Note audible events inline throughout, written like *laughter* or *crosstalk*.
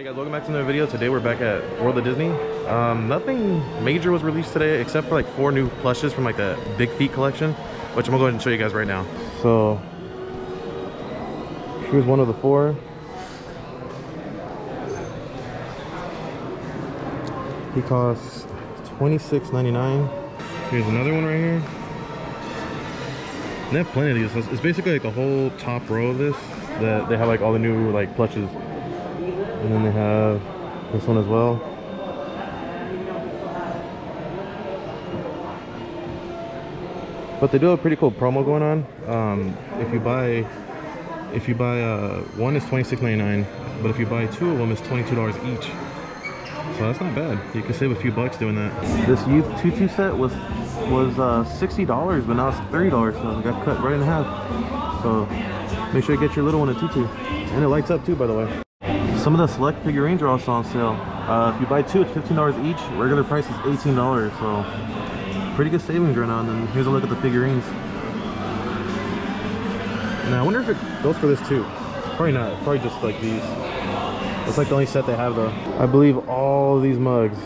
Hey guys, welcome back to another video. Today we're back at World of Disney. Um, nothing major was released today except for like four new plushes from like the Big Feet collection, which I'm gonna go ahead and show you guys right now. So, here's one of the four. He costs $26.99. Here's another one right here. They have plenty of these. It's basically like the whole top row of this. That they have like all the new like plushes. And then they have this one as well. But they do have a pretty cool promo going on. Um, if you buy, if you buy uh, one is $26.99, but if you buy two of them, it's $22 each. So that's not bad. You can save a few bucks doing that. This youth tutu set was was uh, $60, but now it's $30, so it got cut right in half. So make sure you get your little one a tutu. And it lights up too, by the way. Some of the select figurines are also on sale. Uh, if you buy two, it's $15 each. Regular price is $18, so pretty good savings right now. And here's a look at the figurines. Now I wonder if it goes for this too. Probably not. Probably just like these. It's like the only set they have though. I believe all these mugs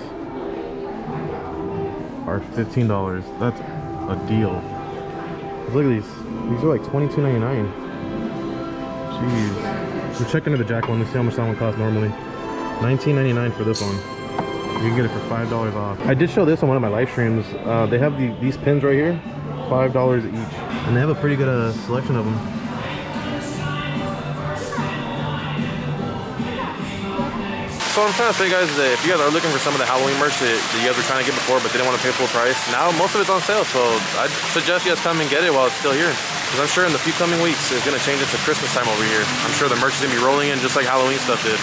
are $15. That's a deal. Look at these. These are like $22.99. Jeez. We're checking into the Jack one to see how much that one costs normally. $19.99 for this one. You can get it for $5 off. I did show this on one of my live streams. Uh, they have the, these pins right here. $5 each. And they have a pretty good uh, selection of them. So I'm trying to say guys that if you guys are looking for some of the Halloween merch that, that you guys were trying to get before but didn't want to pay full price, now most of it's on sale. So I'd suggest you guys come and get it while it's still here. Because I'm sure in the few coming weeks it's going to change into Christmas time over here. I'm sure the merch is going to be rolling in just like Halloween stuff did.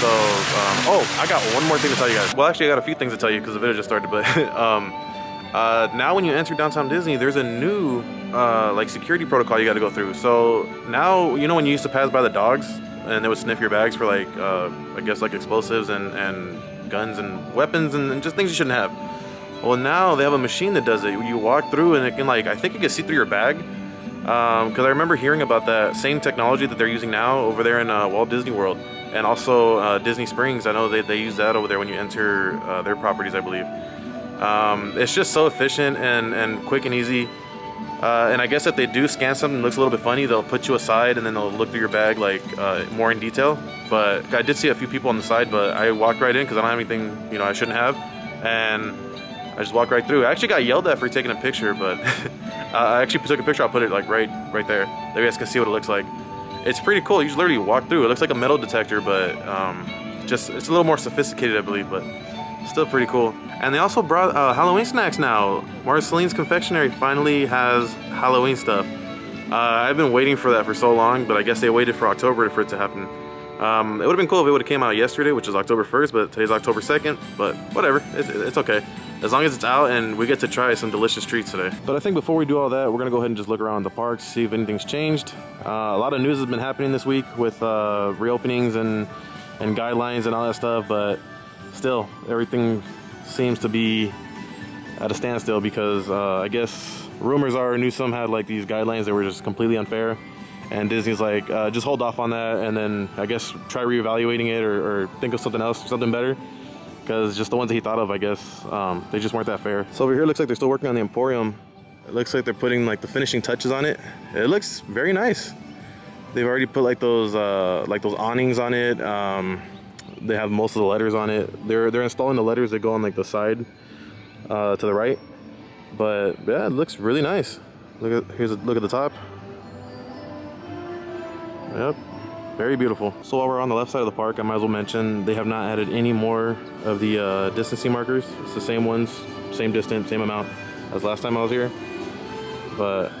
So, um, oh, I got one more thing to tell you guys. Well, actually, I got a few things to tell you because the video just started, but *laughs* um, uh, now when you enter downtown Disney, there's a new uh, like security protocol you got to go through. So now, you know when you used to pass by the dogs and they would sniff your bags for like, uh, I guess like explosives and, and guns and weapons and, and, just things you shouldn't have. Well, now they have a machine that does it. You walk through and it can like, I think it can see through your bag. Because um, I remember hearing about that same technology that they're using now over there in uh, Walt Disney World. And also uh, Disney Springs, I know they, they use that over there when you enter uh, their properties, I believe. Um, it's just so efficient and, and quick and easy. Uh, and I guess if they do scan something that looks a little bit funny, they'll put you aside and then they'll look through your bag like uh, more in detail. But I did see a few people on the side, but I walked right in because I don't have anything you know I shouldn't have, and I just walked right through. I actually got yelled at for taking a picture, but *laughs* I actually took a picture. I'll put it like right right there. There you guys can see what it looks like. It's pretty cool. You just literally walk through. It looks like a metal detector, but um, just it's a little more sophisticated, I believe, but still pretty cool. And they also brought uh, Halloween snacks now. Marceline's Confectionery finally has Halloween stuff. Uh, I've been waiting for that for so long, but I guess they waited for October for it to happen. Um, it would have been cool if it would have came out yesterday, which is October 1st, but today's October 2nd. But whatever, it, it's okay. As long as it's out and we get to try some delicious treats today. But I think before we do all that, we're gonna go ahead and just look around the parks, see if anything's changed. Uh, a lot of news has been happening this week with uh, reopenings and, and guidelines and all that stuff, but still, everything seems to be at a standstill because uh, I guess rumors are Newsom had like these guidelines that were just completely unfair and Disney's like uh, just hold off on that and then I guess try reevaluating it or, or think of something else something better because just the ones that he thought of I guess um, they just weren't that fair so over here looks like they're still working on the Emporium it looks like they're putting like the finishing touches on it it looks very nice they've already put like those uh, like those awnings on it um, they have most of the letters on it. They're they're installing the letters that go on like the side uh, to the right. But yeah, it looks really nice. Look at here's a look at the top. Yep, very beautiful. So while we're on the left side of the park, I might as well mention they have not added any more of the uh, distancing markers. It's the same ones, same distance, same amount as last time I was here. But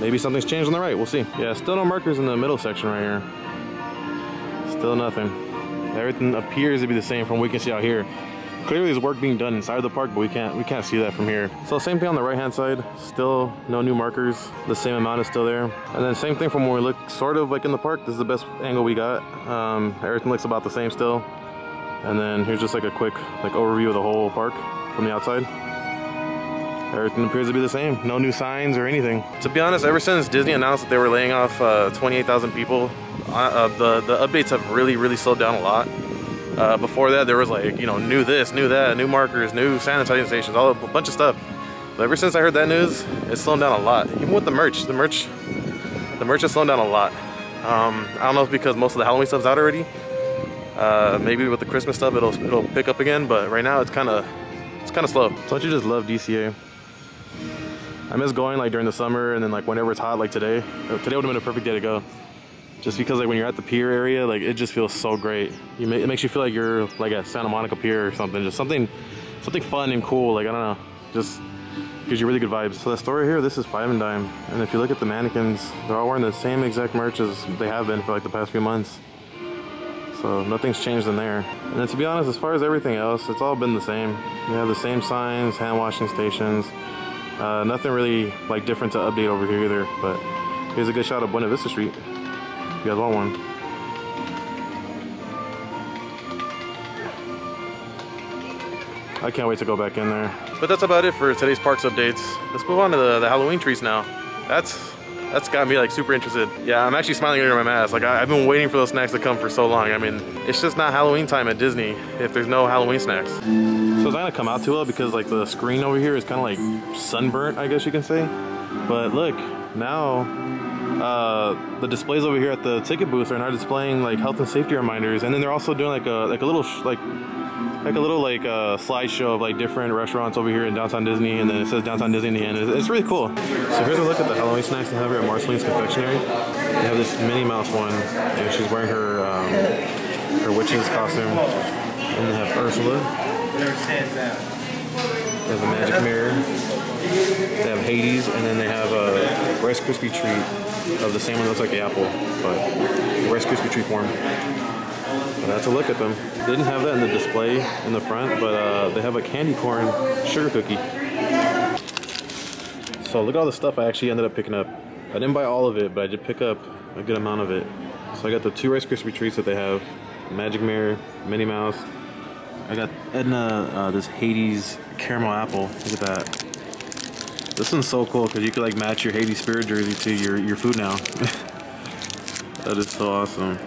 maybe something's changed on the right. We'll see. Yeah, still no markers in the middle section right here. Still nothing. Everything appears to be the same from what we can see out here. Clearly there's work being done inside the park, but we can't we can't see that from here. So same thing on the right hand side, still no new markers. The same amount is still there. And then same thing from where we look sort of like in the park. This is the best angle we got. Um, everything looks about the same still. And then here's just like a quick like overview of the whole park from the outside. Everything appears to be the same. No new signs or anything. To be honest, ever since Disney announced that they were laying off uh, 28,000 people, uh, the the updates have really really slowed down a lot. Uh, before that, there was like you know new this, new that, new markers, new sanitizing stations, all a bunch of stuff. But ever since I heard that news, it's slowed down a lot. Even with the merch, the merch, the merch has slowed down a lot. Um, I don't know if because most of the Halloween stuff's out already. Uh, maybe with the Christmas stuff, it'll it'll pick up again. But right now, it's kind of it's kind of slow. Don't you just love DCA? I miss going like during the summer and then like whenever it's hot like today. Today would have been a perfect day to go. Just because like when you're at the pier area, like it just feels so great. You it makes you feel like you're like at Santa Monica Pier or something. Just something something fun and cool. Like I don't know, just gives you really good vibes. So that store right here, this is Five and Dime. And if you look at the mannequins, they're all wearing the same exact merch as they have been for like the past few months. So nothing's changed in there. And then to be honest, as far as everything else, it's all been the same. You have the same signs, hand washing stations, uh, nothing really like different to update over here either, but here's a good shot of Buena Vista Street. You guys want one. I can't wait to go back in there. But that's about it for today's parks updates. Let's move on to the, the Halloween trees now. That's that's got me like super interested. Yeah, I'm actually smiling under my mask. Like I, have been waiting for those snacks to come for so long. I mean, it's just not Halloween time at Disney if there's no Halloween snacks. So it's not gonna come out too well because like the screen over here is kind of like sunburnt, I guess you can say. But look, now uh, the displays over here at the ticket booth are now displaying like health and safety reminders, and then they're also doing like a like a little like like a little like uh, slideshow of like different restaurants over here in downtown Disney, and then it says downtown Disney in the end. It's, it's, really cool. So here's a look at the Halloween snacks they have here at Marceline's Confectionery. They have this Minnie Mouse one, and she's wearing her um, her witch's costume. And they have Ursula. Have a magic mirror. They have Hades, and then they have a Rice Krispie treat of the same one that looks like the apple, but Rice Krispie treat form. But that's a look at them. They didn't have that in the display in the front, but uh, they have a candy corn sugar cookie. So look at all the stuff I actually ended up picking up. I didn't buy all of it, but I did pick up a good amount of it. So I got the two Rice Krispie treats that they have, Magic Mirror, Minnie Mouse. I got Edna uh, this Hades caramel apple. Look at that. This one's so cool because you could like match your Hades spirit jersey to your, your food now. *laughs* that is so awesome.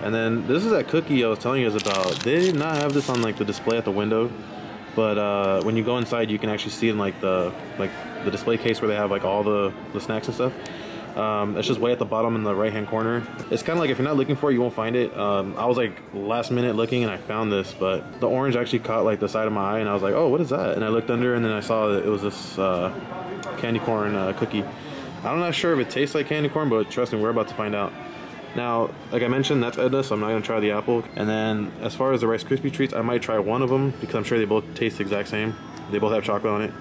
And then this is that cookie I was telling you guys about. They did not have this on like the display at the window, but uh, when you go inside, you can actually see in like the like the display case where they have like all the the snacks and stuff. Um, it's just way at the bottom in the right hand corner. It's kind of like if you're not looking for it, you won't find it. Um, I was like last minute looking and I found this, but the orange actually caught like the side of my eye and I was like, oh, what is that? And I looked under and then I saw that it was this uh, candy corn uh, cookie. I'm not sure if it tastes like candy corn, but trust me, we're about to find out. Now, like I mentioned, that's Edna, so I'm not gonna try the apple. And then as far as the Rice Krispie treats, I might try one of them because I'm sure they both taste the exact same. They both have chocolate on it.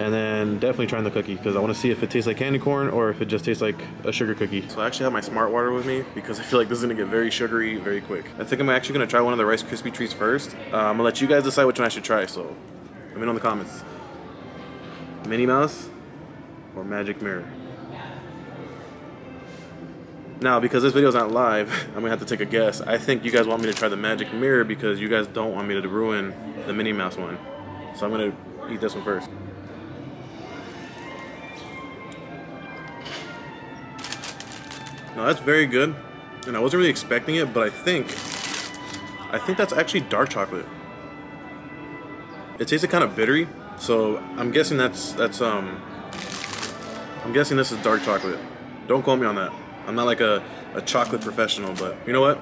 And then definitely trying the cookie because I want to see if it tastes like candy corn or if it just tastes like a sugar cookie. So I actually have my smart water with me because I feel like this is gonna get very sugary very quick. I think I'm actually gonna try one of the Rice Krispie treats first. Uh, I'm gonna let you guys decide which one I should try, so let me know in the comments. Minnie Mouse or Magic Mirror? Now, because this video is not live, *laughs* I'm gonna have to take a guess. I think you guys want me to try the Magic Mirror because you guys don't want me to ruin the Minnie Mouse one. So I'm gonna eat this one first. No, that's very good. And I wasn't really expecting it, but I think, I think that's actually dark chocolate. It tasted kind of bittery, so I'm guessing that's, that's, um, I'm guessing this is dark chocolate. Don't quote me on that. I'm not like a, a chocolate professional, but you know what?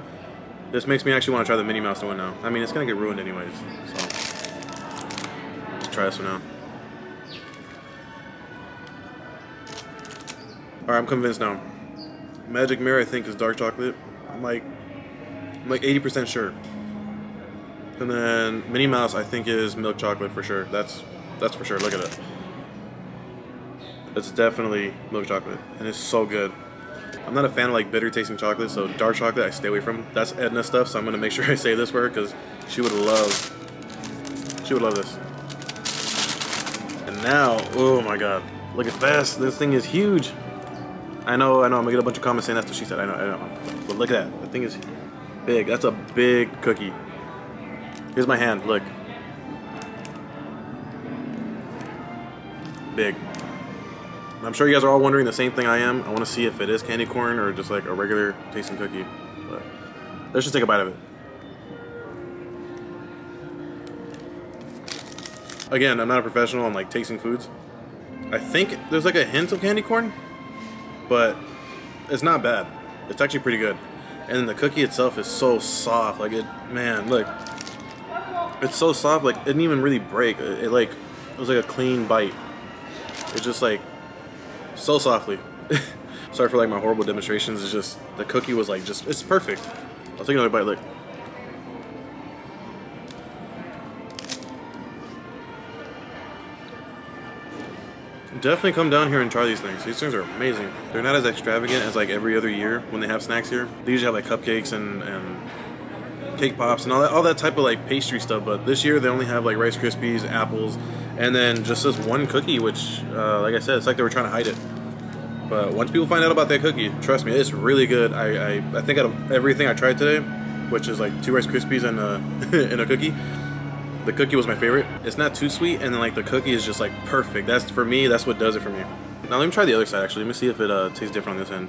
This makes me actually want to try the Minnie Mouse one now. I mean, it's going to get ruined anyways, so let's try this one now. Alright, I'm convinced now. Magic Mirror, I think, is dark chocolate. I'm like, I'm like 80% sure. And then Minnie Mouse, I think, is milk chocolate for sure. That's that's for sure. Look at it. It's definitely milk chocolate, and it's so good. I'm not a fan of like bitter tasting chocolate, so dark chocolate I stay away from. That's Edna stuff, so I'm gonna make sure I say this for her because she would love, she would love this. And now, oh my god, look at this. This thing is huge. I know, I know, I'm gonna get a bunch of comments saying that's what she said. I know, I know. But look at that. The thing is big. That's a big cookie. Here's my hand, look. Big. I'm sure you guys are all wondering the same thing I am. I want to see if it is candy corn or just like a regular tasting cookie. But let's just take a bite of it. Again, I'm not a professional on like tasting foods. I think there's like a hint of candy corn, but it's not bad. It's actually pretty good. And the cookie itself is so soft. Like it, man, look. It's so soft, like it didn't even really break. It, it like, it was like a clean bite. It's just like, so softly. *laughs* Sorry for like my horrible demonstrations. It's just, the cookie was like just, it's perfect. I'll take another bite, look. Definitely come down here and try these things. These things are amazing. They're not as extravagant as like every other year when they have snacks here. They usually have like cupcakes and, and cake pops and all that all that type of like pastry stuff. But this year they only have like Rice Krispies, apples, and then just this one cookie, which uh, like I said, it's like they were trying to hide it. But once people find out about that cookie, trust me, it's really good. I, I, I think out of everything I tried today, which is like two Rice Krispies and a, *laughs* and a cookie, the cookie was my favorite. It's not too sweet, and then like the cookie is just like perfect. That's for me. That's what does it for me. Now let me try the other side. Actually, let me see if it uh, tastes different on this end.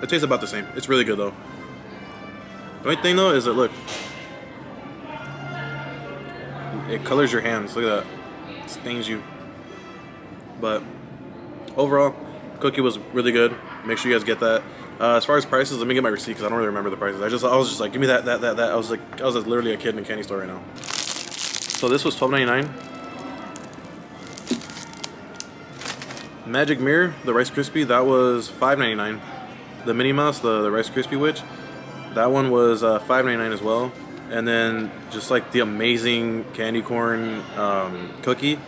It tastes about the same. It's really good though. The only thing though is that look, it colors your hands. Look at that. It stains you. But overall, cookie was really good. Make sure you guys get that. Uh, as far as prices, let me get my receipt because I don't really remember the prices. I just I was just like, give me that, that, that, that. I was like, I was literally a kid in a candy store right now. So this was $12.99. Magic Mirror, the Rice Krispie, that was $5.99. The Minnie Mouse, the, the Rice Krispie Witch, that one was uh, $5.99 as well. And then just like the amazing candy corn um, cookie,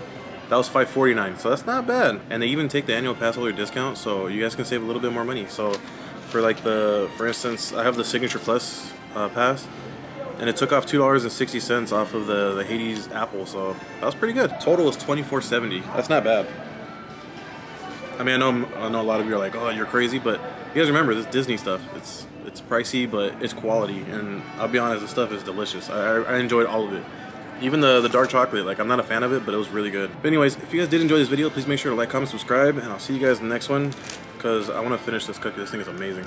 that was $5.49. So that's not bad. And they even take the annual pass holder discount, so you guys can save a little bit more money. So for like the, for instance, I have the Signature Plus uh, pass, and it took off two dollars and sixty cents off of the the Hades apple, so that was pretty good. Total was twenty four seventy. That's not bad. I mean, I know I know a lot of you are like, oh, you're crazy, but you guys remember this Disney stuff. It's it's pricey, but it's quality, and I'll be honest, the stuff is delicious. I, I enjoyed all of it. Even the, the dark chocolate, like I'm not a fan of it, but it was really good. But anyways, if you guys did enjoy this video, please make sure to like, comment, subscribe, and I'll see you guys in the next one because I want to finish this cookie. This thing is amazing.